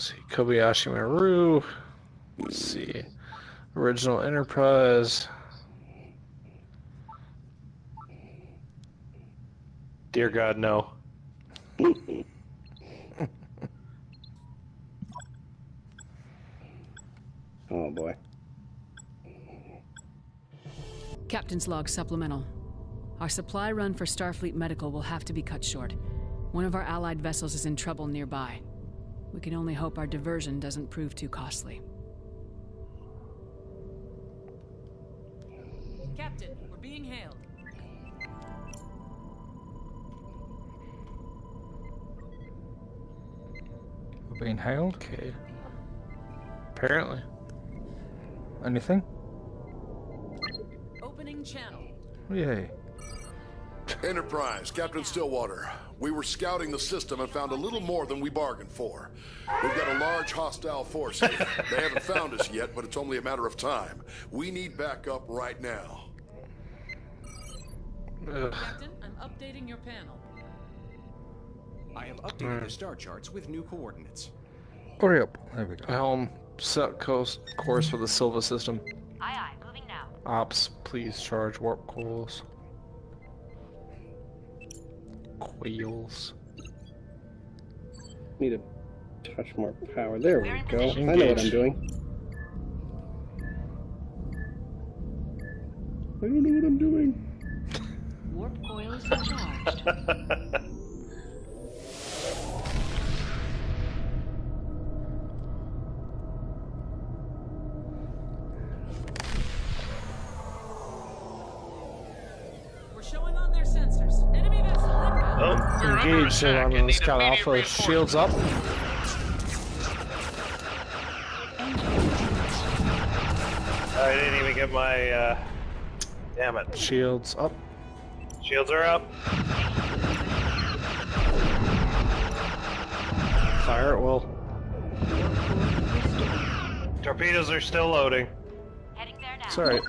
Let's see, Kobayashi Maru. Let's see, original Enterprise. Dear God, no. Oh boy. Captain's log supplemental. Our supply run for Starfleet Medical will have to be cut short. One of our allied vessels is in trouble nearby. We can only hope our diversion doesn't prove too costly. Captain, we're being hailed. We're being hailed. Okay. Apparently. Anything? Opening channel. Yay. Enterprise, Captain Stillwater. We were scouting the system and found a little more than we bargained for. We've got a large hostile force here. They haven't found us yet, but it's only a matter of time. We need backup right now. Ugh. Captain, I'm updating your panel. I have updated the star charts with new coordinates. Hurry up. There we go. Helm, set course, course for the Silva system. Aye, aye, moving now. Ops, please charge warp coils. Coils. Need a touch more power. There we go. position. I know what I'm doing. I don't know what I'm doing. Warp coils charged. inbound. We're under Engage attack on and the Scout Alpha. reinforcements. Shields up. I didn't even get my. Uh... Damn it. Shields up. Shields are up. Fire at will. Torpedoes are still loading. Heading there now. It's alright.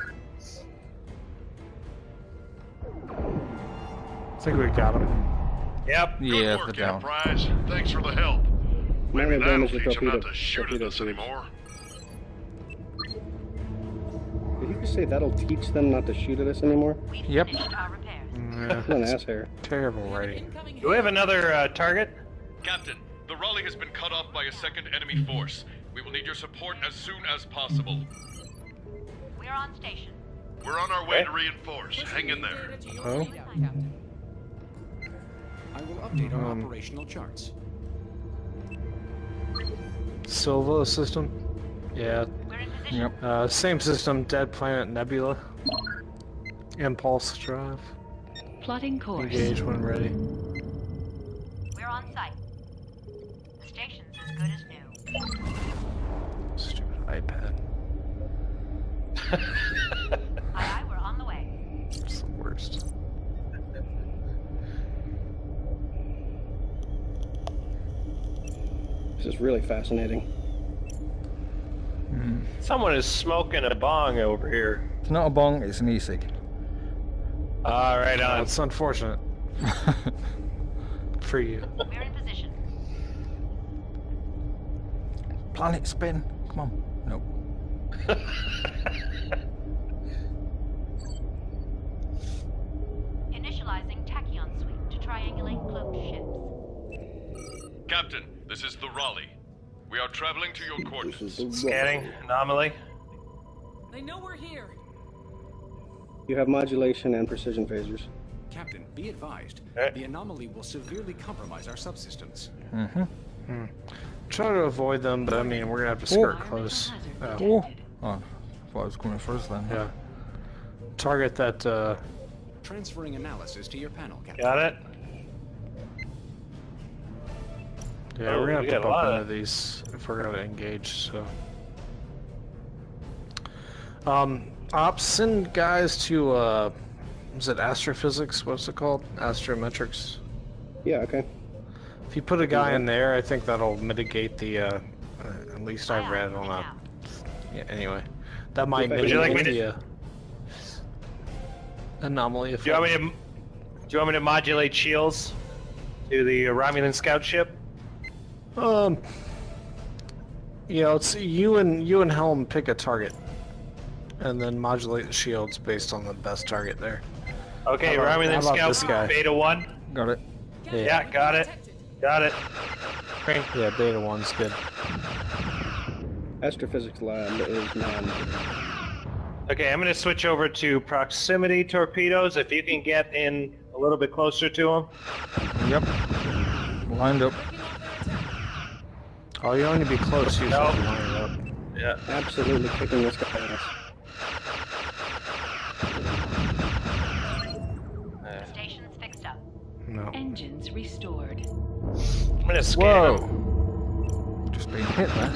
I think we got him. Yep. Good Yeah, work. Enterprise. Thanks for the help. Maybe Minor that'll damage to teach them not to shoot at us anymore. Did you just say that'll teach them not to shoot at us anymore? We've Yep. finished our repairs. Yeah, What an asshair. terrible writing. Do we have another uh, target? Captain, the Raleigh has been cut off by a second enemy force. We will need your support as soon as possible. We're on station. We're on our way Okay. to reinforce. Hang in there. Oh. Captain. I will update our Um. operational charts. Silva system. Yeah. We're in position. Yep. Uh, same system. Dead Planet Nebula. Impulse drive. Plotting course. Engage when ready. We're on site. The station's as good as new. Stupid iPad. Aye, aye, we're on the way. It's the worst. This is really fascinating. Someone is smoking a bong over here. It's not a bong, it's an e-cig. All right, on. it's unfortunate for you. We're in position. Planet spin. Come on. Nope. Initializing tachyon suite to triangulate cloaked ships. Captain, this is the Raleigh. We are traveling to your This coordinates. is Scanning anomaly. They know we're here. You have modulation and precision phasers. Captain, be advised. Eh. The anomaly will severely compromise our subsystems. mm-hmm Try to avoid them, but I mean, we're gonna have to skirt close. Oh, Oh. Oh. I I was going first then. yeah. Target that, uh, Transferring analysis to your panel, Captain. Got it. Yeah, Oh, we're gonna we have to got a lot bump of- into these if we're gonna engage, so. Um, ops, send guys to, uh, is it astrophysics? What's it called? Astrometrics? Yeah, okay. If you put a guy in there, I think that'll mitigate the, uh, uh at least I've Aye, aye, read on moving a, yeah, anyway. That might Would mitigate like me to- the, uh, anomaly effect. Do you want me to? Do you want me to modulate shields to the Romulan scout ship? Um, Yeah, let's you and you and Helm pick a target, and then modulate the shields based on the best target there. Okay, How about- Romulan how about Scout this guy? Beta 1. Got it. Yeah, got it. Got it. Great. Yeah, Beta One's good. Astrophysics lab is man. Okay, I'm going to switch over to proximity torpedoes. If you can get in a little bit closer to them. Yep. Lined up. Oh, you don't need to be close. You No. just have to line it up. Yeah. Absolutely kicking this guy ass. Station's fixed up. No. Engines restored. I'm going to scan 'em. Whoa. Just being hit there.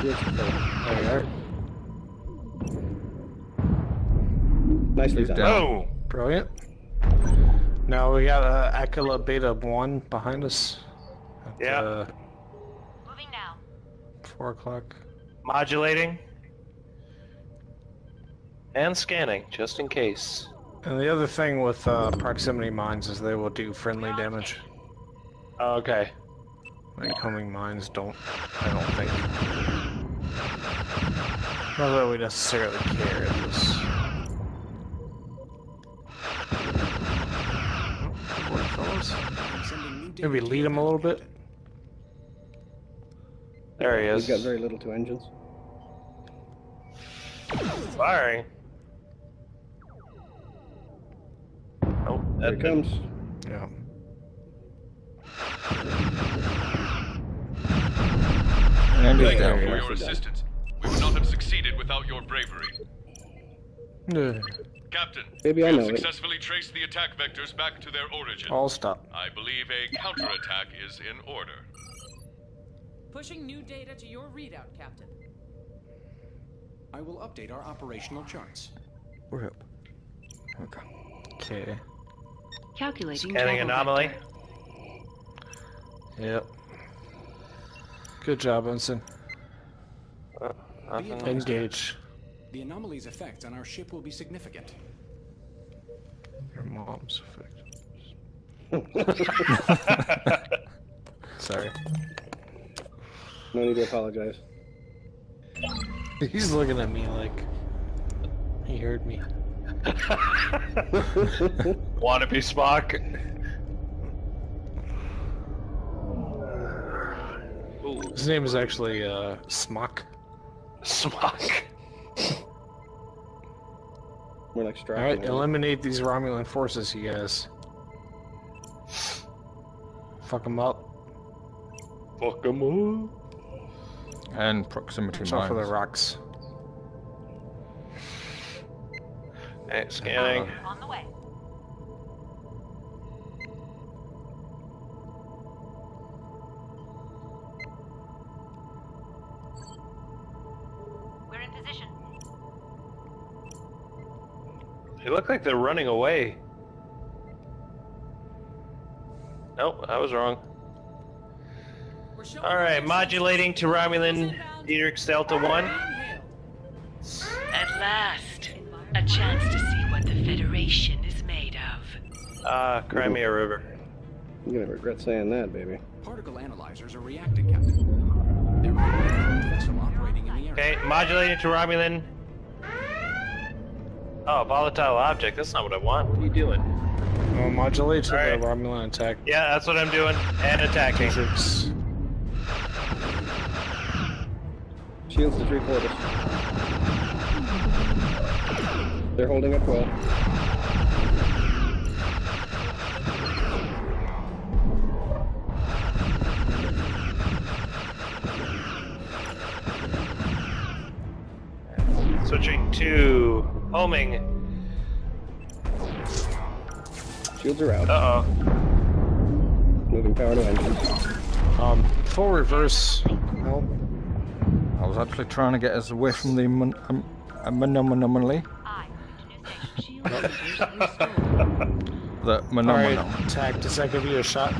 Shields. There you are. Nicely He's done. down. Oh! Brilliant. Now we got uh, Aquila Beta 1 behind us. At, Yeah. Uh, Moving now. 4 o'clock. Modulating. And scanning, just in case. And the other thing with uh, proximity mines is they will do friendly damage. Okay. Incoming mines don't, I don't think. Not that we necessarily care. It's just... Good work, fellas. Sending new data Maybe lead them a little bit. There he We've is. got very little to engines. Firing. Oh, Here that it comes. Yeah. And Thank down. you for your Nicely assistance. We would not have succeeded without your bravery. Yeah. Captain, Maybe we I have know it. successfully traced the attack vectors back to their origin. I'll stop. I believe a counterattack is in order. Pushing new data to your readout, Captain. I will update our operational charts. We're up. Okay. Okay. Calculating scanning anomaly. vector. Yep. Good job, Ensign. Nothing. Engage. The anomaly's effects on our ship will be significant. Your mom's effect. Sorry. No need to apologize. He's looking at me like he heard me. Wanna be Spock? His name is actually uh, Smock. Spock. More like All right, eliminate these Romulan forces, you guys. Fuck them up. Fuck 'em up. And proximity Watch out for the mines. rocks. Okay, scanning. On the way. We're in position. They look like they're running away. Nope, I was wrong. We're showing Alright, modulating to Romulan Dietrich Delta 1. At last, a chance to see what the Federation is made of. Ah, Crimea River. You're gonna regret saying that, baby. Particle analyzers are reacting, Captain. There might be a third vessel operating in the. Okay, modulating to Romulan. Oh, volatile object. That's not what I want. What are you doing? Oh, modulate to Alright. the Romulan attack. Yeah, that's what I'm doing. And attacking. Matrix. Shields to three quarters. They're holding up well. Switching to homing. Shields are out. Uh oh. Moving power to engines. Um, full reverse. Help. I was actually trying to get us away from the mon- um, anomaly. I. New station. Shield restored. The All monomono. right, attack. Does that give you a shot?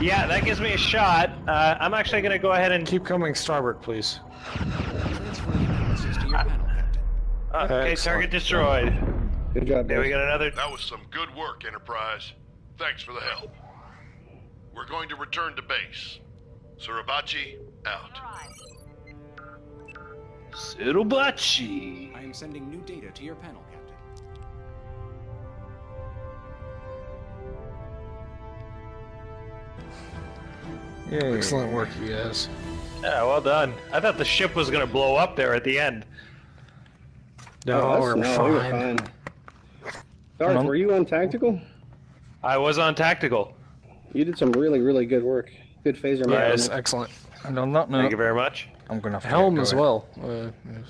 Yeah, that gives me a shot. Uh, I'm actually going to go ahead and. Keep coming starboard, please. Transferring analysis to your panel, Captain. Okay, Excellent. target destroyed. Good job, Okay, we got another. That was some good work, Enterprise. Thanks for the help. We're going to return to base. Surabachi, out. Surubachi. I am sending new data to your panel, Captain. Yeah. Excellent work, you guys. Yeah, well done. I thought the ship was gonna blow up there at the end. No, Oh, we're no, we were fine. fine. Darth, were you on tactical? I was on tactical. You did some really, really good work. Good phaser Yeah, management. it's excellent. And on that note, Thank you very much. I'm gonna have to Helm get as well. Uh, yes.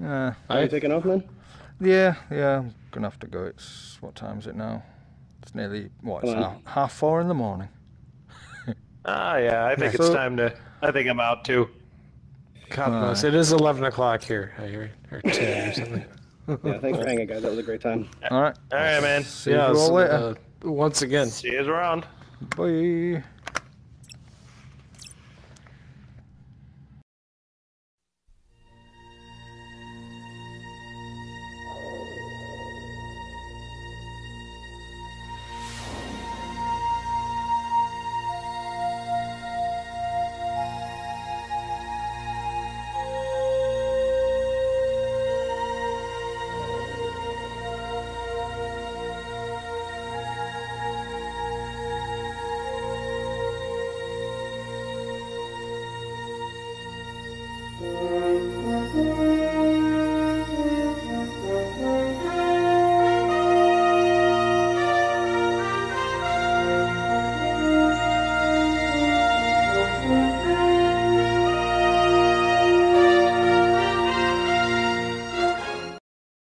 Yeah. Are you taking off, man? Yeah, yeah, I'm gonna have to go. It's what time is it now? It's nearly what? It's Come half, half four in the morning. Ah, yeah, I think Yeah. it's So- time to. I think I'm out too. God knows. It is 11 o'clock here. I hear, or 10 or something. Yeah, thanks for hanging, guys. That was a great time. All right. All right, man. See yeah, you all later. uh, once again. See you around. Bye.